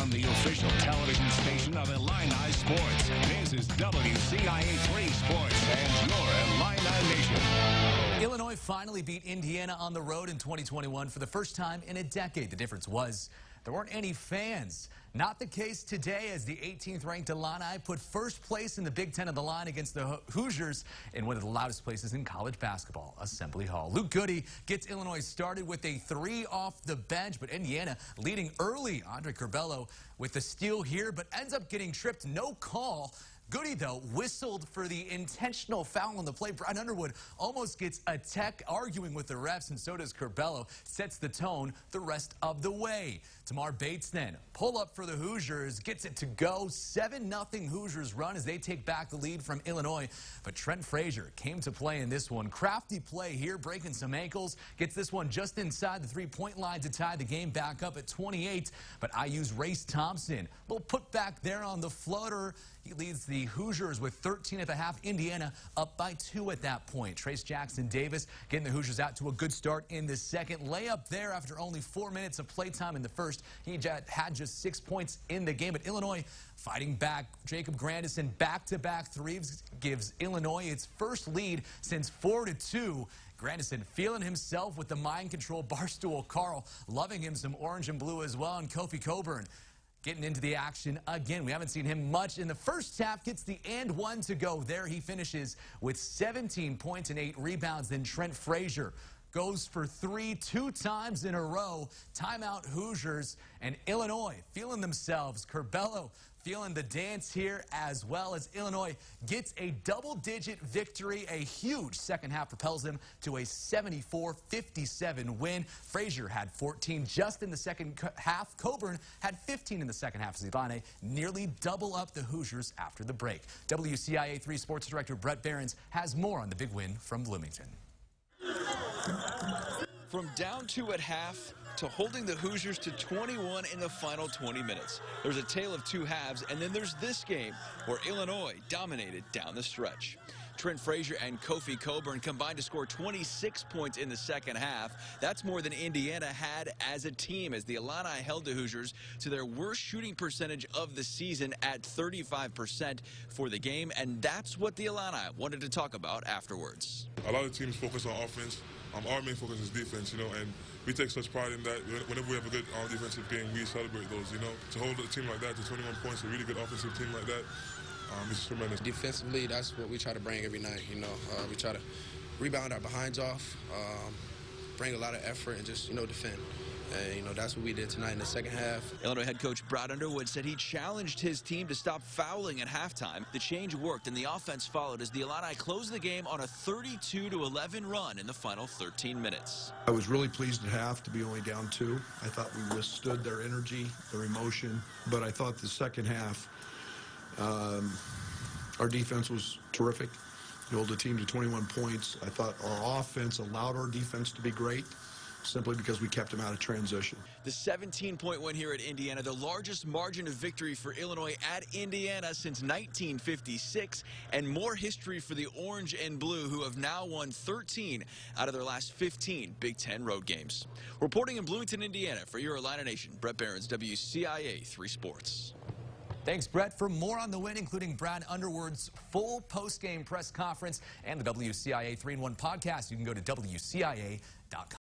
on the official television station of Illini Sports. This is WCIA3 Sports and your Illini Nation. Illinois finally beat Indiana on the road in 2021 for the first time in a decade. The difference was there weren't any fans. Not the case today as the 18th ranked Illini put first place in the Big Ten of the line against the Hoosiers in one of the loudest places in college basketball, Assembly Hall. Luke Goode gets Illinois started with a three off the bench, but Indiana leading early. Andre Curbelo with the steal here, but ends up getting tripped. No call. Goode, though, whistled for the intentional foul on the play. Brad Underwood almost gets a tech arguing with the refs, and so does Curbelo. Sets the tone the rest of the way. Tamar Bates then pull up for the Hoosiers, gets it to go. 7-0 Hoosiers run as they take back the lead from Illinois. But Trent Frazier came to play in this one. Crafty play here, breaking some ankles. Gets this one just inside the three-point line to tie the game back up at 28. But IU's Race Thompson. Little put back there on the floater. He leads the Hoosiers with 13 at the half. Indiana up by two at that point. Trayce Jackson Davis getting the Hoosiers out to a good start in the second. Layup there after only four minutes of playtime in the first. He had just six points in the game, but Illinois fighting back. Jacob Grandison back-to-back threes gives Illinois its first lead since 4 to two. Grandison feeling himself with the mind control barstool. Carl loving him some orange and blue as well. And Kofi Cockburn getting into the action again. We haven't seen him much in the first half. Gets the and one to go. There he finishes with 17 points and eight rebounds. Then Trent Frazier goes for three two times in a row. Timeout Hoosiers and Illinois feeling themselves. Curbelo feeling the dance here as well as Illinois gets a double-digit victory. A huge second half propels them to a 74-57 win. Frazier had 14 just in the second half. Cockburn had 15 in the second half Illini nearly double up the Hoosiers after the break. WCIA 3 Sports Director Brett Behrens has more on the big win from Bloomington. From down two at half to holding the Hoosiers to 21 in the final 20 minutes. There's a tale of two halves, and then there's this game where Illinois dominated down the stretch. Trent Frazier and Kofi Cockburn combined to score 26 points in the second half. That's more than Indiana had as a team as the Illini held the Hoosiers to their worst shooting percentage of the season at 35% for the game. And that's what the Illini wanted to talk about afterwards. A lot of teams focus on offense. Um, our main focus is defense, you know, and we take such pride in that. Whenever we have a good uh, defensive game, we celebrate those, you know. To hold a team like that to 21 points, a really good offensive team like that, um, it's tremendous. Defensively, that's what we try to bring every night, you know. Uh, we try to rebound our behinds off, um, bring a lot of effort, and just, you know, defend. And, you know, that's what we did tonight in the second half. Illinois head coach Brad Underwood said he challenged his team to stop fouling at halftime. The change worked, and the offense followed as the Illini closed the game on a 32-11 run in the final 13 minutes. I was really pleased at half to be only down two. I thought we withstood their energy, their emotion, but I thought the second half, um, our defense was terrific. held the team to 21 points. I thought our offense allowed our defense to be great simply because we kept them out of transition. The 17-point win here at Indiana, the largest margin of victory for Illinois at Indiana since 1956, and more history for the Orange and Blue, who have now won 13 out of their last 15 Big Ten road games. Reporting in Bloomington, Indiana for your Illini Nation, Brett Behrens, WCIA 3 Sports. Thanks, Brett. For more on the win, including Brad Underwood's full post-game press conference and the WCIA 3-in-1 podcast, you can go to WCIA.com.